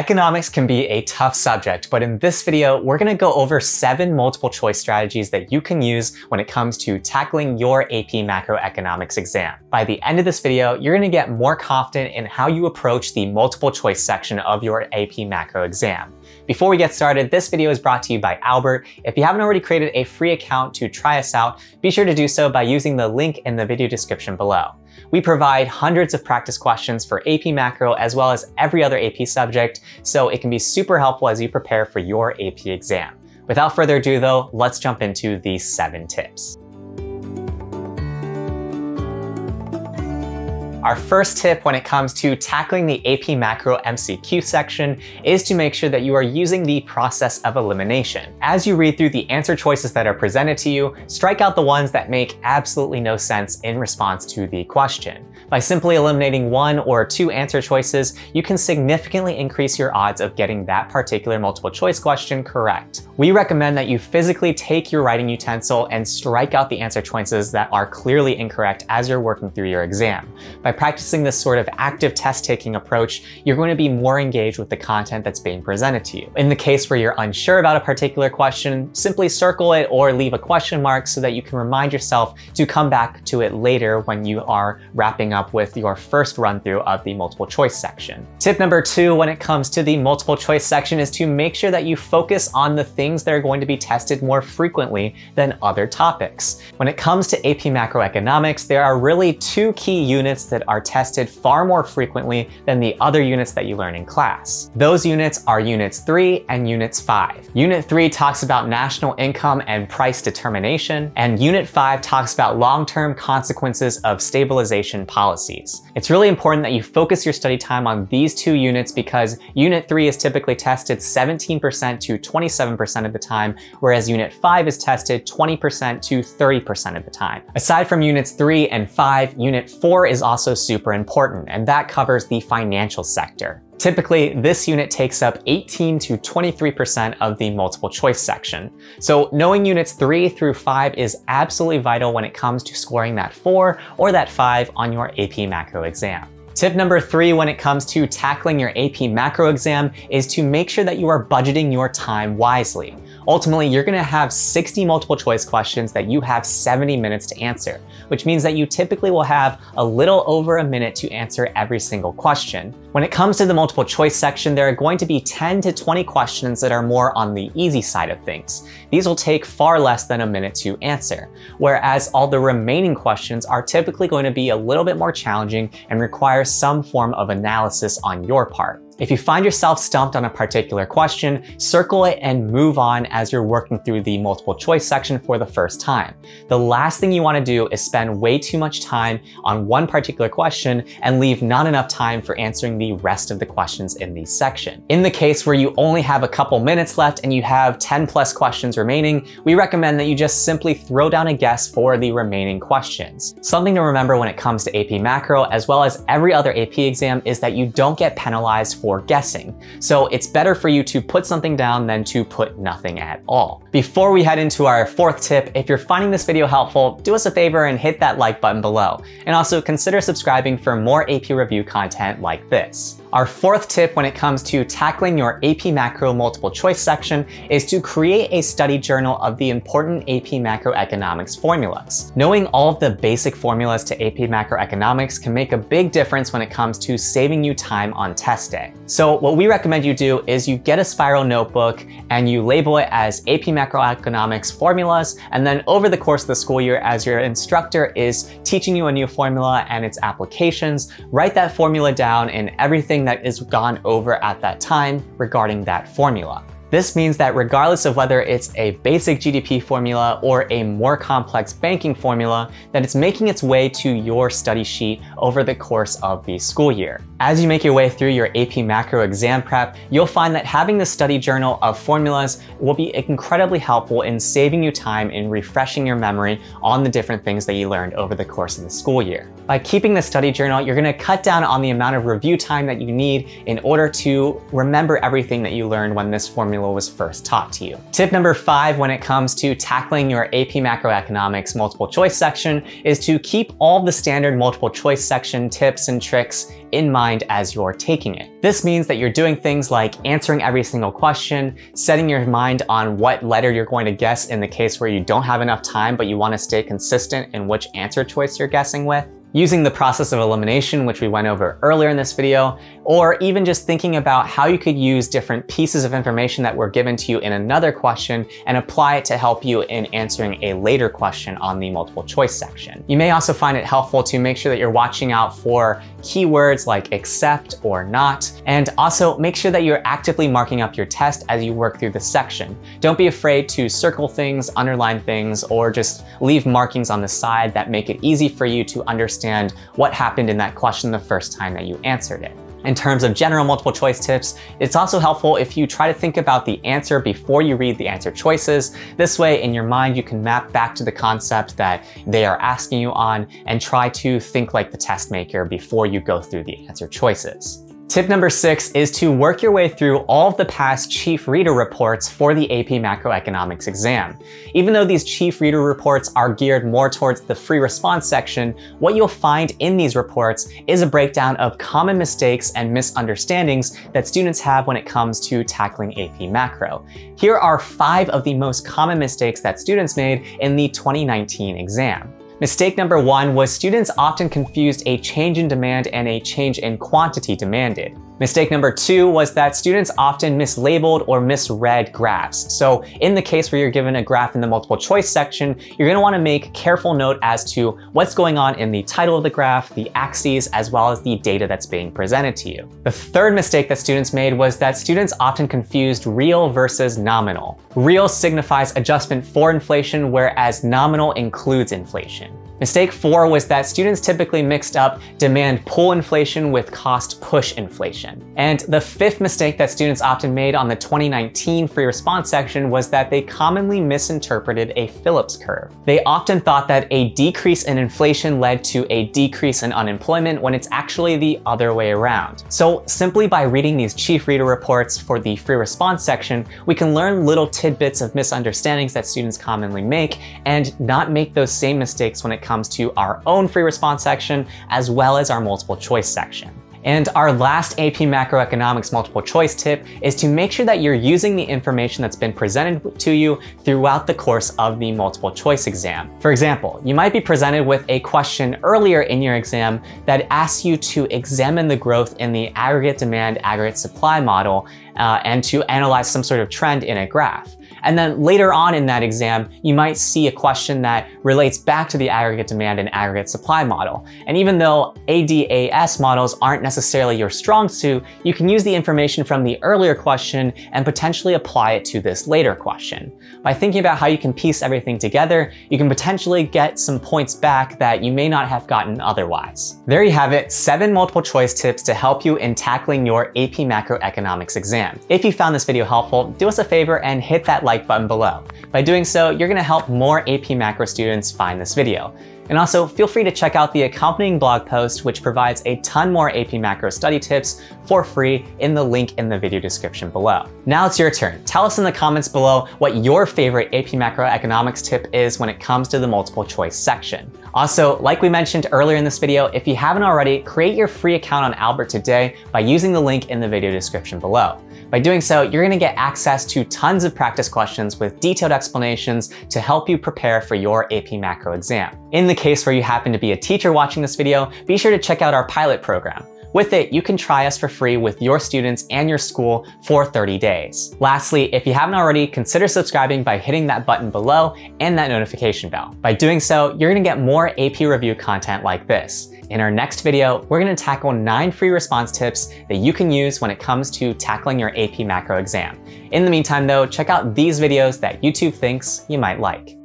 Economics can be a tough subject, but in this video, we're gonna go over seven multiple choice strategies that you can use when it comes to tackling your AP macroeconomics exam. By the end of this video, you're gonna get more confident in how you approach the multiple choice section of your AP macro exam. Before we get started, this video is brought to you by Albert. If you haven't already created a free account to try us out, be sure to do so by using the link in the video description below. We provide hundreds of practice questions for AP Macro as well as every other AP subject, so it can be super helpful as you prepare for your AP exam. Without further ado though, let's jump into the seven tips. Our first tip when it comes to tackling the AP Macro MCQ section is to make sure that you are using the process of elimination. As you read through the answer choices that are presented to you, strike out the ones that make absolutely no sense in response to the question. By simply eliminating one or two answer choices, you can significantly increase your odds of getting that particular multiple choice question correct. We recommend that you physically take your writing utensil and strike out the answer choices that are clearly incorrect as you're working through your exam. By by practicing this sort of active test-taking approach, you're going to be more engaged with the content that's being presented to you. In the case where you're unsure about a particular question, simply circle it or leave a question mark so that you can remind yourself to come back to it later when you are wrapping up with your first run through of the multiple choice section. Tip number two when it comes to the multiple choice section is to make sure that you focus on the things that are going to be tested more frequently than other topics. When it comes to AP macroeconomics, there are really two key units that that are tested far more frequently than the other units that you learn in class. Those units are Units 3 and Units 5. Unit 3 talks about national income and price determination, and Unit 5 talks about long-term consequences of stabilization policies. It's really important that you focus your study time on these two units because Unit 3 is typically tested 17% to 27% of the time, whereas Unit 5 is tested 20% to 30% of the time. Aside from Units 3 and 5, Unit 4 is also also super important, and that covers the financial sector. Typically, this unit takes up 18 to 23% of the multiple choice section. So knowing units 3 through 5 is absolutely vital when it comes to scoring that 4 or that 5 on your AP macro exam. Tip number three when it comes to tackling your AP macro exam is to make sure that you are budgeting your time wisely. Ultimately, you're gonna have 60 multiple choice questions that you have 70 minutes to answer, which means that you typically will have a little over a minute to answer every single question. When it comes to the multiple choice section, there are going to be 10 to 20 questions that are more on the easy side of things. These will take far less than a minute to answer, whereas all the remaining questions are typically going to be a little bit more challenging and require some form of analysis on your part. If you find yourself stumped on a particular question, circle it and move on as you're working through the multiple choice section for the first time. The last thing you want to do is spend way too much time on one particular question and leave not enough time for answering the rest of the questions in the section. In the case where you only have a couple minutes left and you have 10 plus questions remaining, we recommend that you just simply throw down a guess for the remaining questions. Something to remember when it comes to AP Macro, as well as every other AP exam, is that you don't get penalized for for guessing. So it's better for you to put something down than to put nothing at all. Before we head into our fourth tip, if you're finding this video helpful, do us a favor and hit that like button below. And also consider subscribing for more AP review content like this. Our fourth tip when it comes to tackling your AP Macro multiple choice section is to create a study journal of the important AP macroeconomics formulas. Knowing all of the basic formulas to AP macroeconomics can make a big difference when it comes to saving you time on test day. So what we recommend you do is you get a spiral notebook and you label it as AP macroeconomics formulas, and then over the course of the school year, as your instructor is teaching you a new formula and its applications, write that formula down in everything everything that is gone over at that time regarding that formula. This means that regardless of whether it's a basic GDP formula or a more complex banking formula, that it's making its way to your study sheet over the course of the school year. As you make your way through your AP macro exam prep, you'll find that having the study journal of formulas will be incredibly helpful in saving you time in refreshing your memory on the different things that you learned over the course of the school year. By keeping the study journal, you're gonna cut down on the amount of review time that you need in order to remember everything that you learned when this formula formula was first taught to you. Tip number five when it comes to tackling your AP macroeconomics multiple choice section is to keep all the standard multiple choice section tips and tricks in mind as you're taking it. This means that you're doing things like answering every single question, setting your mind on what letter you're going to guess in the case where you don't have enough time but you want to stay consistent in which answer choice you're guessing with, using the process of elimination, which we went over earlier in this video, or even just thinking about how you could use different pieces of information that were given to you in another question and apply it to help you in answering a later question on the multiple choice section. You may also find it helpful to make sure that you're watching out for keywords like except or not, and also make sure that you're actively marking up your test as you work through the section. Don't be afraid to circle things, underline things, or just leave markings on the side that make it easy for you to understand what happened in that question the first time that you answered it. In terms of general multiple choice tips, it's also helpful if you try to think about the answer before you read the answer choices. This way, in your mind, you can map back to the concept that they are asking you on and try to think like the test maker before you go through the answer choices. Tip number six is to work your way through all of the past chief reader reports for the AP Macroeconomics exam. Even though these chief reader reports are geared more towards the free response section, what you'll find in these reports is a breakdown of common mistakes and misunderstandings that students have when it comes to tackling AP Macro. Here are five of the most common mistakes that students made in the 2019 exam. Mistake number one was students often confused a change in demand and a change in quantity demanded. Mistake number two was that students often mislabeled or misread graphs. So in the case where you're given a graph in the multiple choice section, you're gonna wanna make careful note as to what's going on in the title of the graph, the axes, as well as the data that's being presented to you. The third mistake that students made was that students often confused real versus nominal. Real signifies adjustment for inflation, whereas nominal includes inflation. Mistake four was that students typically mixed up demand pull inflation with cost push inflation. And the fifth mistake that students often made on the 2019 free response section was that they commonly misinterpreted a Phillips curve. They often thought that a decrease in inflation led to a decrease in unemployment when it's actually the other way around. So simply by reading these chief reader reports for the free response section, we can learn little tidbits of misunderstandings that students commonly make and not make those same mistakes when it comes comes to our own free response section, as well as our multiple choice section. And our last AP Macroeconomics multiple choice tip is to make sure that you're using the information that's been presented to you throughout the course of the multiple choice exam. For example, you might be presented with a question earlier in your exam that asks you to examine the growth in the aggregate demand aggregate supply model uh, and to analyze some sort of trend in a graph. And then later on in that exam, you might see a question that relates back to the aggregate demand and aggregate supply model. And even though ADAS models aren't necessarily your strong suit, you can use the information from the earlier question and potentially apply it to this later question. By thinking about how you can piece everything together, you can potentially get some points back that you may not have gotten otherwise. There you have it, seven multiple choice tips to help you in tackling your AP macroeconomics exam. If you found this video helpful, do us a favor and hit that like button below. By doing so, you're gonna help more AP Macro students find this video. And also, feel free to check out the accompanying blog post, which provides a ton more AP Macro study tips for free in the link in the video description below. Now it's your turn. Tell us in the comments below what your favorite AP Macroeconomics tip is when it comes to the multiple choice section. Also, like we mentioned earlier in this video, if you haven't already, create your free account on Albert today by using the link in the video description below. By doing so, you're gonna get access to tons of practice questions with detailed explanations to help you prepare for your AP Macro exam. In the case where you happen to be a teacher watching this video, be sure to check out our pilot program. With it, you can try us for free with your students and your school for 30 days. Lastly, if you haven't already, consider subscribing by hitting that button below and that notification bell. By doing so, you're gonna get more AP review content like this. In our next video, we're gonna tackle nine free response tips that you can use when it comes to tackling your AP macro exam. In the meantime though, check out these videos that YouTube thinks you might like.